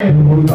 こんな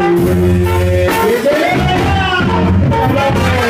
you.